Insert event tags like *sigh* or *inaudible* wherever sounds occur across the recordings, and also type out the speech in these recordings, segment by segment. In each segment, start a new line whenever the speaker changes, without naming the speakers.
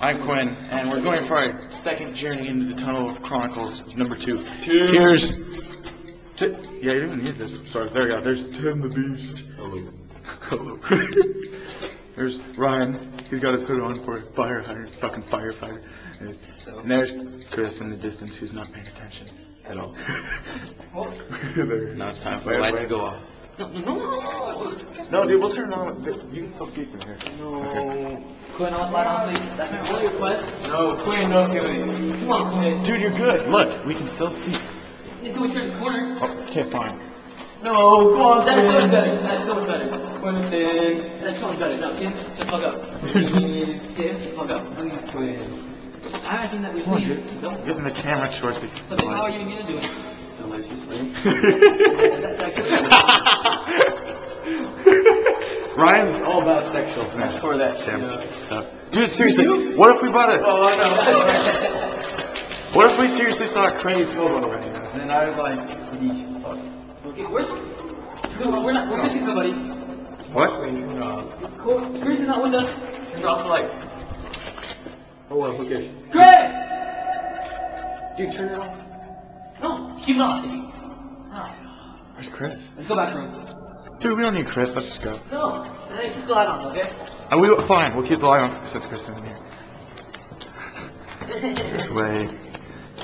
I'm Quinn, and we're going for our second journey into the Tunnel of Chronicles, number two. Here's. T- yeah, you didn't need this. Sorry, there you go. There's Tim the Beast. Hello. Hello. *laughs* There's Ryan. He's got his hood on for a fire hydrant, fucking firefighter. And, it's, and there's Chris in the distance who's not paying attention at all. *laughs* there.
Now it's time for the lights to go off.
No, No, dude, we'll turn it on. You can still see from here.
No.
Quinn, I want light on, please. That's my only request.
No, Quinn, no, give it.
Come on, Quinn.
Dude, you're good. Look, we can still see.
Until we turn the corner.
Oh, okay, fine.
No, go on,
That's so much better. That's so much better.
Quentin.
That's so much better. No, Tim, shut the fuck up. Please, Tim, shut the fuck up.
Please, Quinn.
I'm asking that we
Come on,
please
dude.
don't.
Get in the camera short.
But then how are you gonna do it?
Deliciously.
Ryan's *laughs* all about sexual smash.
For that,
Tim.
yeah.
stuff. Dude, seriously, what if we bought a?
Oh, I *laughs*
What if we seriously saw a crazy photo right now?
Then I was like.
Okay, where's? No, we're not. We're missing somebody.
What?
Quinn, turn.
Cool. Chris is not with us.
Turn off the light. Oh, hold on, who cares?
Chris!
Dude, turn it off.
No, she's not. No.
Where's Chris?
Let's go back room.
Dude, we don't need Chris. Let's just go.
No. Keep the light on, okay?
Uh, we fine. We'll keep the light on since Chris isn't here. This *laughs* way.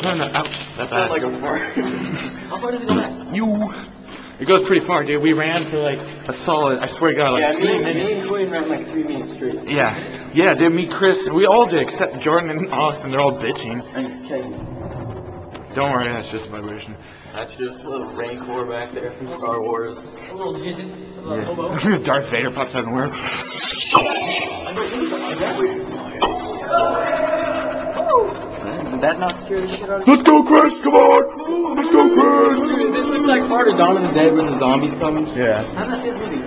No, no, ouch. That's
Sounds like a fart. *laughs*
How far does it go back?
You. It goes pretty far, dude. We ran for like a solid. I swear to God, like
yeah, me,
three
and- me
minutes.
and Quinn ran like three minutes straight.
Yeah, yeah, dude. Me, Chris, we all did except Jordan and Austin. They're all bitching.
And Kenny.
Don't worry, that's just a vibration.
That's just a little Rancor back there from Star Wars.
A little jizzing. A little hobo. *laughs*
Yeah. Darth Vader pops out of nowhere.
Did that not scare the shit out of you?
Let's go, Chris! Come on! Let's go, Chris!
Dude, this looks like part of Dawn of the Dead when the zombies come.
Yeah.
I'm not seeing the movie.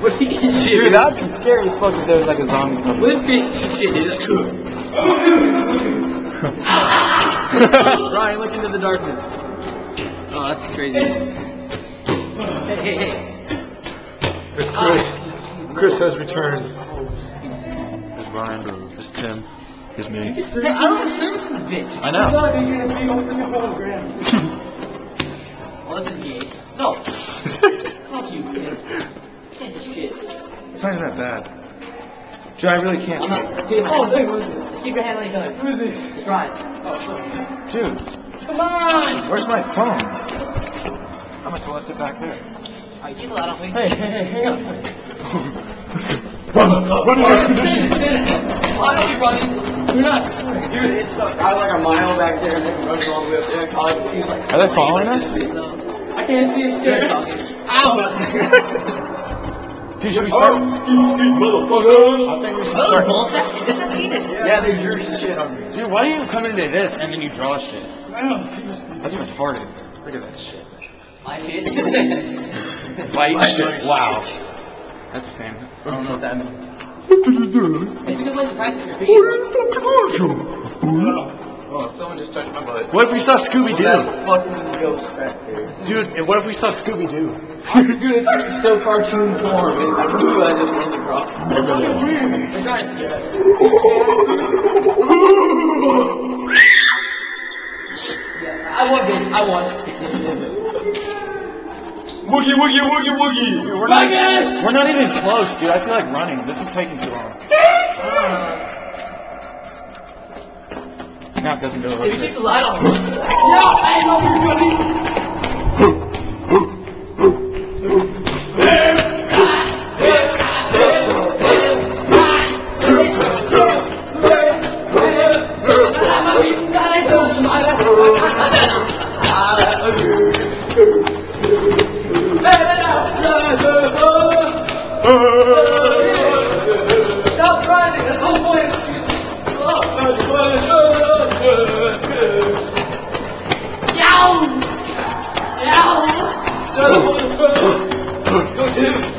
What if he eats shit?
Dude, that'd be scary as fuck if there was like a zombie coming.
What if he eats shit, dude? *laughs* *laughs*
Ryan, look into the darkness.
Oh, that's crazy. Hey, hey, hey.
It's Chris. Chris has returned. There's Ryan. There's Tim. There's me.
Hey, I don't have service in this bitch.
I know.
Well, this is gay. No. *laughs* Fuck you, kid. Can't do shit.
It's not even that bad. Dude, I really can't
I'm
see.
not. Oh, keep your hand, oh, keep your hand on each. Who is this? It's Ryan.
Dude,
Come on!
where's my phone? I must have left it back there.
Alright, keep the light on, please.
Hey, hey, hey, hang on a second. *laughs*
Run! Uh, run in this condition!
Why don't you run You're not.
Dude, it sucks. I was like a mile back there and then running all the way up there. All I could see was like.
Are they following us?
I can't see it. You're. Ow! *laughs*
Dude, should we start? I think we should
Oh,
start.
ball sack? It doesn't mean it.
Yeah, they drew shit on me.
Dude, why do you come into this and then you draw shit?
I don't seriously.
That's retarded. Look at that shit.
My *laughs* shit.
White shit. Wow. That's same.
I don't know what that means.
It's a good way to practice your feet.
Oh, someone just touched my butt.
What if we saw Scooby Doo?
That fucking ghost back there.
Dude, and what if we saw Scooby Doo?
Dude, it's like so cartoon form. It's like blue I just rolled across.
They're trying to scare us. Yeah, I won, bitch. I won.
Woogie, woogie, woogie, woogie.
We're not, we're not even close, dude. I feel like running. This is taking too long. No, it doesn't go
If you
over
keep the light on. Yo, I know what you're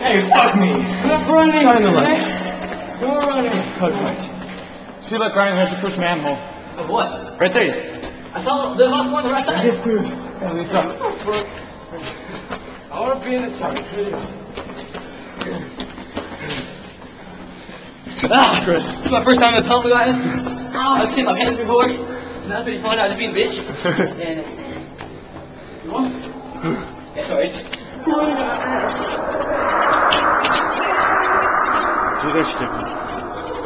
Hey, fuck me.
Stop running.
Shine the light.
man. Go running.
Okay. See, look, Ryan, there's the first manhole.
Of what?
Right there.
I saw the last one on the right side.
I want to be in the top video.
Ah, Chris.
This is my first time in the tunnel, guys. I've seen my hands before. And that's pretty fun. I was being a bitch. *laughs* And. You want? Yeah, sorry.
Dude, they're stupid.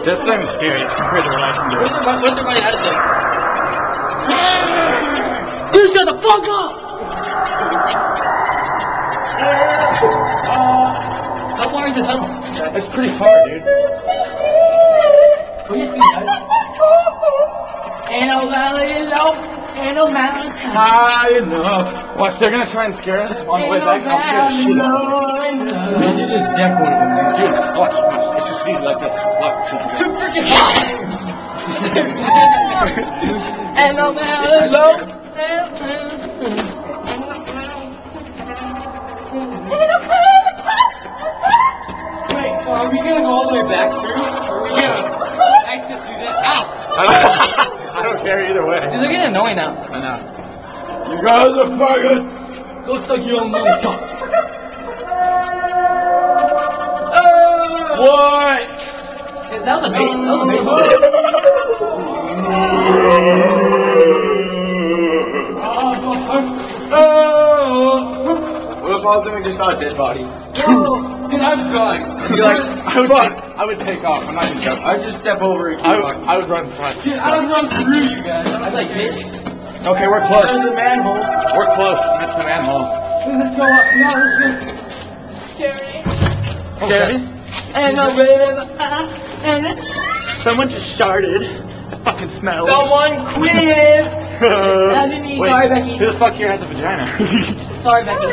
That's not even scary compared to what I can do.
What's the, what's the running out of say? Dude, shut the fuck up! How far is the tunnel?
It's pretty far, dude.
What do you speed, guys? Ain't no valley low, ain't no mountain high.
High enough. Watch, they're gonna try and scare us on the way back. I'll scare the shit out of them.
We should just deck one of them, dude.
Dude, watch, watch. It's just easy like this. Watch.
Too freaking high! ain't no mountain low, Wait, so are we gonna go all the way back through? Or are we gonna exit through that? Ah! Ow! *laughs*
I don't care either way.
Dude, they're getting annoying now.
I know. You guys are faggots.
Go suck your own mother cock.
What?
That was amazing. That was amazing.
What if a sudden we just saw a dead body?
Dude, I'm crying.
You're like, I would, I would take off. I'm not even joking.
I'd just step over and keep
I would. I would run fast.
Dude, I would run through you guys. I'd like, bitch.
Okay, we're
There's
close.
the manhole.
We're close. That's the manhole.
Let's go up. Now let's go.
Scary.
Okay.
And a river. And
Someone just started. I fucking smell.
Someone quit! *laughs*
Anthony,
Wait,
sorry, Becky.
Who the fuck here has a vagina? *laughs*
Sorry, Becky.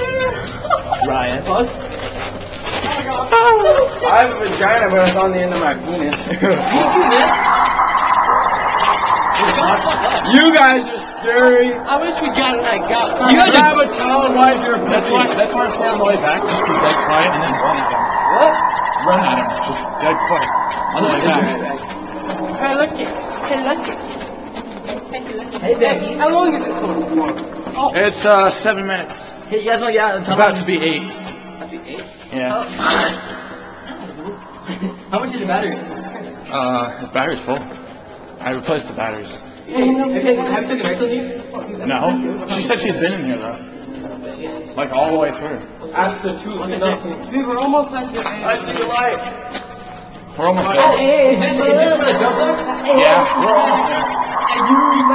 Ryan.
Buzz?
I have a vagina, but it's on the end of my penis. *laughs* you guys are scary.
I wish we got it like got.
You
You
guys
guys
have a child wife, you're a
That's why. That's why I'm saying on the way back. Just be dead quiet and then run at him.
What?
Run at him. Just dead on the way back.
Hey, look it. Hey, look it. Hey, Becky. How long is this supposed Oh.
It's uh seven minutes.
Hey, you guys want to get out
It's
tunnel?
about to be eight.
About to be eight.
Yeah. *laughs*
How much is the battery?
Uh, the battery's full. I replaced the batteries.
Hey, have you taken Rachel here?
No. She said she's been in here though. Like all the way through.
Absolutely nothing. Dude, we're almost at the end. I see the light.
We're almost
Hey,
there.
hey, is this, is this for the jump zone?
Yeah, we're almost there.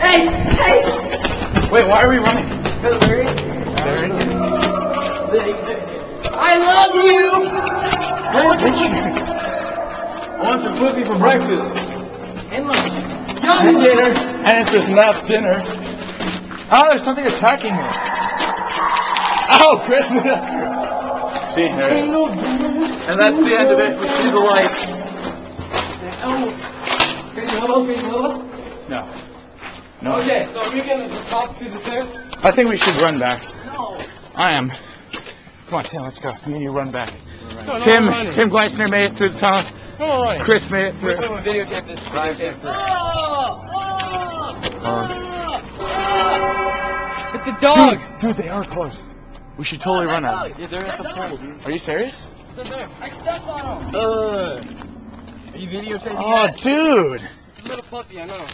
Hey, hey!
Wait, why are we running?
Larry,
There
I love you!
I want some pussy for breakfast.
And lunch.
And dinner. And it's just enough dinner. Oh, there's something attacking me. Oh, Chris. See, there it is. And that's the end of it. We see the light.
Oh. Crazy Hobo, Crazy Hobo?
No. No.
Okay, so are we gonna talk through the stairs?
I think we should run back.
No.
I am. Come on, Tim, let's go. Me and you run back.
No,
Tim,
no running.
Tim Gleisner made it through the tunnel.
Come on, running.
Chris made it through.
We're gonna videotape this. Videotape this.
Oh! Oh!
Uh,
Oh!
It's a dog.
Dude, they are close. We should totally run at them.
Yeah, they're at the pole, dude.
Are you serious?
I stepped on them.
Uh, are you videotaping
Oh, dude.
It's a little puppy, I know.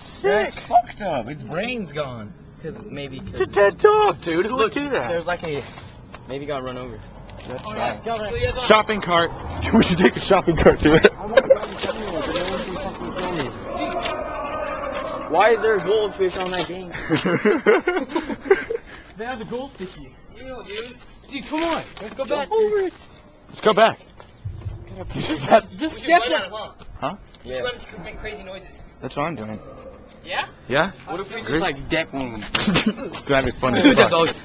Sick.
It's fucked up. Its brain's gone. Cause maybe.
It's a dead dog, dude. Who would do that?
There's like a. Maybe got run over.
That's
yeah.
sad.
So you guys want-
Shopping cart. *laughs* We should take a shopping cart to it.
Why is there a goldfish on that game? *laughs* They have a goldfish.
Ew, dude.
Dude, come on. Let's go
back.
Let's go back.
Just
Just
We
step
should run
it.
huh?
Huh?
We should run make crazy noises.
That's what I'm doing.
Yeah?
Yeah?
What if we
Agree.
just like deck one of them? *laughs*
That'd be funny.
Dude,
as
that
fuck.
dog.